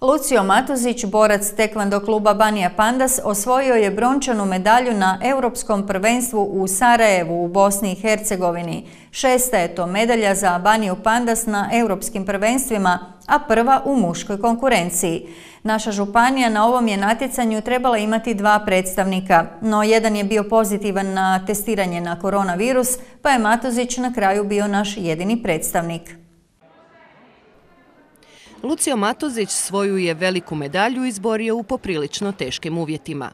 Lucio Matuzić, borac tekvando kluba Banija Pandas, osvojio je brončanu medalju na Europskom prvenstvu u Sarajevu u Bosni i Hercegovini. Šesta je to medalja za Baniju Pandas na europskim prvenstvima, a prva u muškoj konkurenciji. Naša županija na ovom je natjecanju trebala imati dva predstavnika, no jedan je bio pozitivan na testiranje na koronavirus, pa je Matuzić na kraju bio naš jedini predstavnik. Lucio Matozić svoju je veliku medalju izborio u poprilično teškim uvjetima.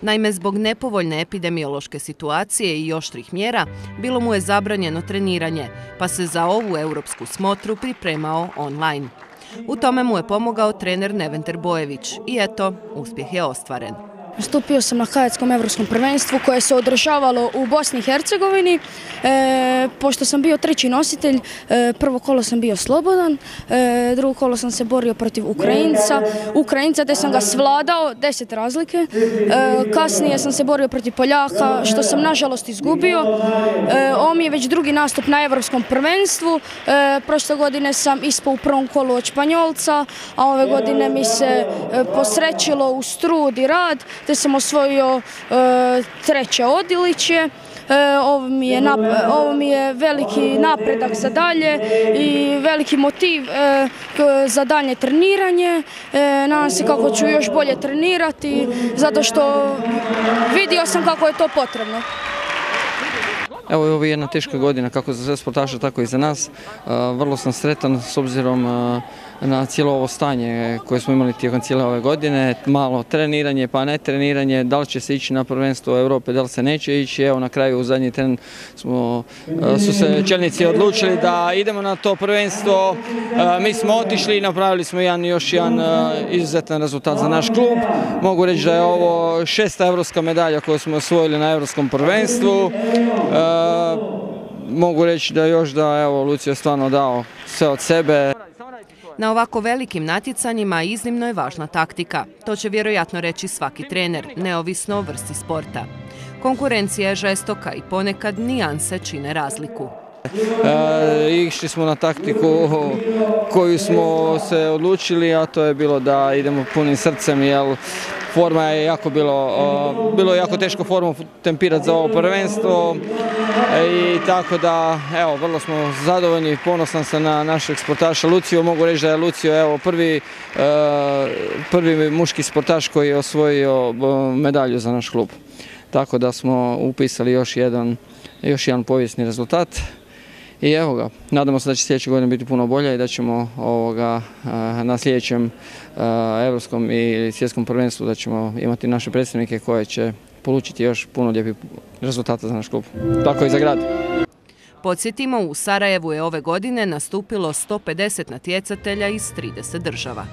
Naime, zbog nepovoljne epidemiološke situacije i oštrih mjera, bilo mu je zabranjeno treniranje, pa se za ovu europsku smotru pripremao online. U tome mu je pomogao trener Neventer Bojević i eto, uspjeh je ostvaren. Stupio sam na kajetskom evropskom prvenstvu koje se održavalo u Bosni i Hercegovini. E, pošto sam bio treći nositelj, e, prvo kolo sam bio slobodan, e, drugo kolo sam se borio protiv Ukrajinca. Ukrajinca gdje sam ga svladao, deset razlike. kasnije sam se borio protiv Poljaka, što sam nažalost izgubio. Ovo mi je već drugi nastup na evropskom prvenstvu. Prošle godine sam ispao u prvom kolu od Španjolca, a ove godine mi se posrećilo u strud i rad te sam osvojio e, treće odiliće. E, ovo mi, je veliki napredak za dalje i veliki motiv e, za dalje treniranje. Nadam se kako ću još bolje trenirati, zato što vidio sam kako je to potrebno. Evo ovo je jedna teška godina kako za sve sportaše tako i za nas. Vrlo sam sretan s obzirom na cijelo ovo stanje koje smo imali tijekom cijele ove godine. Malo treniranje pa ne treniranje, da li će se ići na prvenstvo Europe, da li se neće ići. Evo na kraju u zadnji tren smo, su se čelnici odlučili da idemo na to prvenstvo. Mi smo otišli i napravili smo jedan, još jedan izuzetan rezultat za naš klub. Mogu reći da je ovo šesta evropska medalja koju smo osvojili na evropskom prvenstvu mogu reći da još da evo stvarno dao sve od sebe. Na ovako velikim natjecanjima iznimno je važna taktika. To će vjerojatno reći svaki trener, neovisno o vrsti sporta. Konkurencija je žestoka i ponekad nijanse čine razliku. E, išli smo na taktiku koju smo se odlučili, a to je bilo da idemo punim srcem, jer forma je jako bilo, bilo je jako teško formu tempirati za ovo prvenstvo i tako da, evo, vrlo smo zadovoljni, ponosan sam na našeg sportaša Lucio, mogu reći da je Lucio, evo, prvi, e, prvi muški sportaš koji je osvojio medalju za naš klub. Tako da smo upisali još jedan, još jedan povijesni rezultat. I evo ga, nadamo se da će sljedeće godine biti puno bolje i da ćemo ovoga, na sljedećem europskom i svjetskom prvenstvu da ćemo imati naše predstavnike koje će polučiti još puno lijepih rezultata za naš klub. Tako i za grad. Podsjetimo, u Sarajevu je ove godine nastupilo 150 natjecatelja iz 30 država.